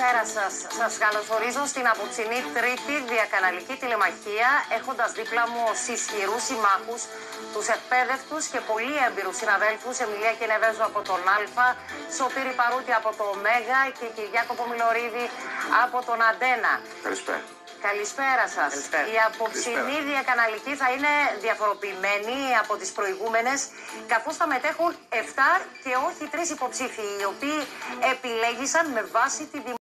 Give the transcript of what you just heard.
Καλησπέρα σας. Σας καλωσορίζω στην αποψινή τρίτη διακαναλική τηλεμαχία, έχοντας δίπλα μου ως ισχυρούς συμμάχους τους εκπαίδευτους και πολύ έμπειρους συναδέλφους Εμιλία Κενεβέζου από τον Α, Σωτήρη Παρούτη από το Ωμέγα και Κυριάκο Πομιλωρίδη από τον Αντένα. Καλησπέρα. Καλησπέρα σας. Η αποψινή διακαναλική θα είναι διαφοροποιημένη από τις προηγούμενες, καθώς θα μετέχουν 7 και όχι 3 υποψήφοι, οι οποίοι επιλέγησαν με βάση τη